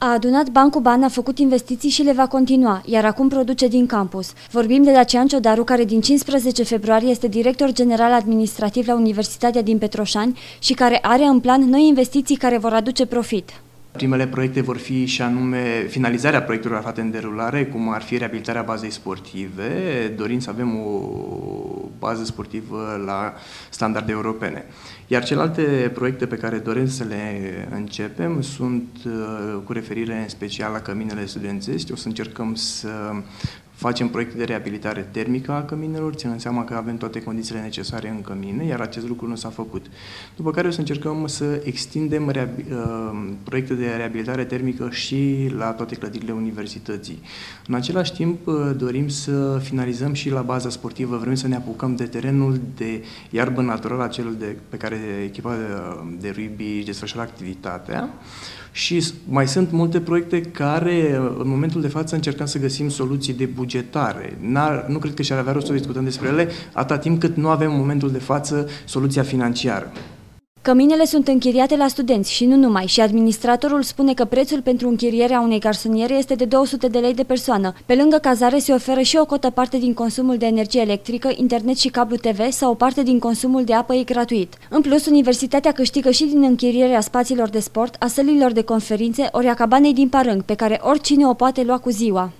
A adunat bani cu bani, a făcut investiții și le va continua, iar acum produce din campus. Vorbim de Dacian Ciodaru, care din 15 februarie este director general administrativ la Universitatea din Petroșani și care are în plan noi investiții care vor aduce profit. Primele proiecte vor fi și anume finalizarea proiectelor aflate în derulare, cum ar fi reabilitarea bazei sportive, dorind să avem o bază sportivă la standarde europene. Iar celelalte proiecte pe care doresc să le începem sunt uh, cu referire în special la căminele studențești. O să încercăm să Facem proiecte de reabilitare termică a căminelor, ținând seama că avem toate condițiile necesare în cămine, iar acest lucru nu s-a făcut. După care o să încercăm să extindem uh, proiecte de reabilitare termică și la toate clădirile universității. În același timp, uh, dorim să finalizăm și la baza sportivă, vrem să ne apucăm de terenul de iarbă naturală, acel de, pe care echipa de, de rugby își desfășoară activitatea. Și mai sunt multe proiecte care, în momentul de față, încercăm să găsim soluții de bugetare. N-ar, nu cred că și-ar avea rost să discutăm despre ele, atâta timp cât nu avem în momentul de față soluția financiară. Căminele sunt închiriate la studenți și nu numai și administratorul spune că prețul pentru închirierea unei garsoniere este de 200 de lei de persoană. Pe lângă cazare se oferă și o cotă parte din consumul de energie electrică, internet și cablu TV sau o parte din consumul de apă e gratuit. În plus, universitatea câștigă și din închirierea spațiilor de sport, a sălilor de conferințe ori a cabanei din Parâng, pe care oricine o poate lua cu ziua.